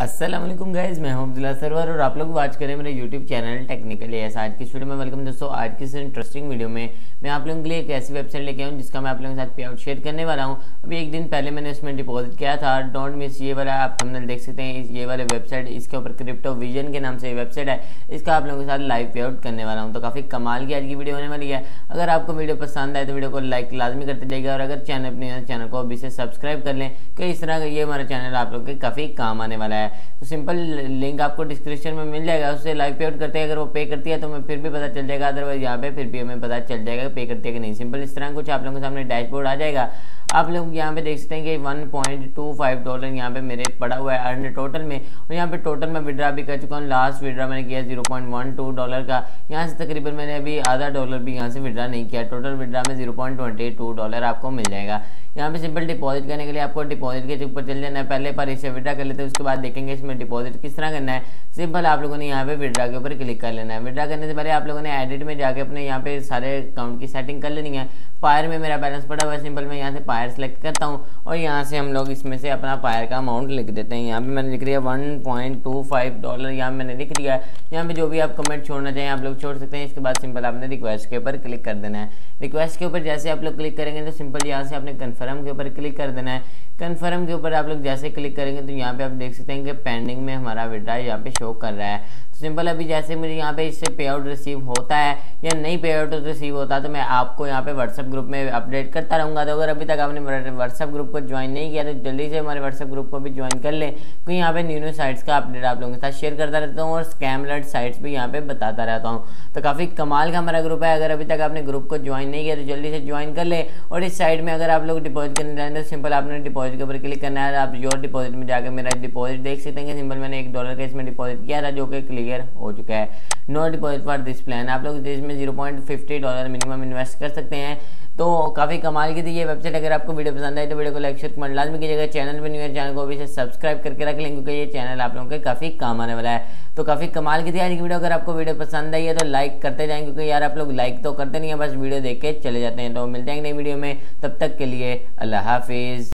Aslam guys मैं हूँ Abdullah server और आप लोग वाच करें मेरे यूट्यूब चैनल टेक्निकली ऐसा आज की वीडियो में वेलकम दोस्तों, आज की इस इंटरेस्टिंग वीडियो में मैं आप लोगों के लिए एक ऐसी वेबसाइट लेके आऊँ जिसका मैं आप लोगों के साथ पे आउट शेयर करने वाला हूँ। अभी एक दिन पहले मैंने उसमें डिपॉजिट किया था। डोंट मिस ये वाला, आप हमने देख सकते हैं। ये वाले वेबसाइट इसके ऊपर क्रिप्टो विजन के नाम से वेबसाइट है। इसका आप लोगों के साथ लाइव पे आउट करने वाला हूँ। तो काफ़ी कमाल की आज की वीडियो होने वाली है। अगर आपको वीडियो पसंद आए तो वीडियो को लाइक लाजमी करते जाएगा और अगर चैनल अपने चैनल को अभी से सब्सक्राइब कर लें। तो इस तरह का ये हमारा चैनल आप लोग के काफ़ी काम आने वाला है। तो सिंपल लिंक आपको डिस्क्रिप्शन में मिल जाएगा, उससे लाइव पे आउट करते हैं। अगर वो पे करती है तो हमें फिर भी पता चल जाएगा। अदरवाइज़ यहाँ पे फिर भी हमें पता चल जाएगा पे करती है कि नहीं। सिंपल इस तरह कुछ आप लोगों के सामने डैशबोर्ड आ जाएगा। आप लोग यहाँ पे देख सकते हैं कि 1.25 डॉलर यहाँ पे मेरे पड़ा हुआ है अर्न टोटल में। और यहाँ पे टोटल मैं विड्रा भी कर चुका हूँ। लास्ट विड्रा मैंने किया 0.12 डॉलर का। यहाँ से तकरीबन मैंने अभी आधा डॉलर भी यहाँ से विड्रा नहीं किया। टोटल विड्रा में 0.22 डॉलर आपको मिल जाएगा। यहाँ पे सिंपल डिपॉजिट करने के लिए आपको डिपॉजिट के ऊपर चल जाना है। पहले पर इसे विड्रा कर लेते हैं, उसके बाद देखेंगे इसमें डिपॉजिट किस तरह करना है। सिंपल आप लोगों ने यहाँ पे विड्रा के ऊपर क्लिक कर लेना है। विड्रा करने से पहले आप लोगों ने एडिट में जाके अपने यहाँ पे सारे अकाउंट की सेटिंग कर लेनी है। पायर में मेरा बैलेंस पड़ा हुआ है, सिंपल मैं यहाँ से पायर सेलेक्ट करता हूँ और यहाँ से हम लोग इसमें से अपना पायर का अमाउंट लिख देते हैं। यहाँ पे मैंने लिख दिया one point two five dollar यहाँ मैंने लिख दिया। है यहाँ पे जो भी आप कमेंट छोड़ना चाहें आप लोग छोड़ सकते हैं। इसके बाद सिंपल आपने रिक्वेस्ट के ऊपर क्लिक कर देना है। रिक्वेस्ट के ऊपर जैसे आप लोग क्लिक करेंगे तो सिंपल यहाँ से आपने कन्फर्म के ऊपर क्लिक कर देना है। कन्फर्म के ऊपर आप लोग जैसे क्लिक करेंगे तो यहाँ पे आप देख सकते हैं कि पेंडिंग में हमारा विड्रा यहाँ पे शो कर रहा है। सिंपल अभी जैसे मुझे यहाँ पे इससे पे आउट रिसीव होता है या नहीं पे आउट रिसीव होता तो मैं आपको यहाँ पे व्हाट्सअप ग्रुप में अपडेट करता रहूँगा। तो अगर अभी तक आपने व्हाट्सअप ग्रुप को ज्वाइन नहीं किया तो जल्दी से हमारे व्हाट्सअप ग्रुप को भी ज्वाइन कर लें। क्योंकि यहाँ पे न्यू न्यू साइट्स का अपडेट आप लोगों के साथ शेयर करता रहता हूँ और स्कैम लर्ट साइट्स भी यहाँ पे बताता रहता हूँ। तो काफ़ी कमाल का हमारा ग्रुप है। अगर अभी तक आपने ग्रुप को ज्वाइन नहीं किया तो जल्दी से ज्वाइन कर ले। और इस साइड में अगर आप लोग डिपॉजिट करने जाए तो सिंपल आपने डिपॉजिट के ऊपर क्लिक करना है। आप योर डिपॉजिट में जाकर मेरा डिपॉजिट देख सकते हैं। सिंपल मैंने एक डॉलर का इसमें डिपॉजिट किया था, जो कि क्लियर हो चुका है। No deposit for this plan आप लोग इसमें zero point fifty dollar minimum invest कर सकते हैं। तो काफ़ी कमाल की थी ये वेबसाइट अगर आपको वीडियो पसंद आए तो वीडियो को लाइक शेयर कमेंट लाजमी कीजिएगा। चैनल पर न्यू चैनल को भी सब्सक्राइब करके रख लें, क्योंकि ये चैनल आप लोगों के काफ़ी काम आने वाला है। तो काफ़ी कमाल की थी आज की वीडियो। अगर आपको वीडियो पसंद आई है तो लाइक करते जाएँ, क्योंकि यार आप लोग लाइक तो करते नहीं है, बस वीडियो देख के चले जाते हैं। तो मिलते हैं नई वीडियो में। तब तक के लिए अल्लाह हाफिज़।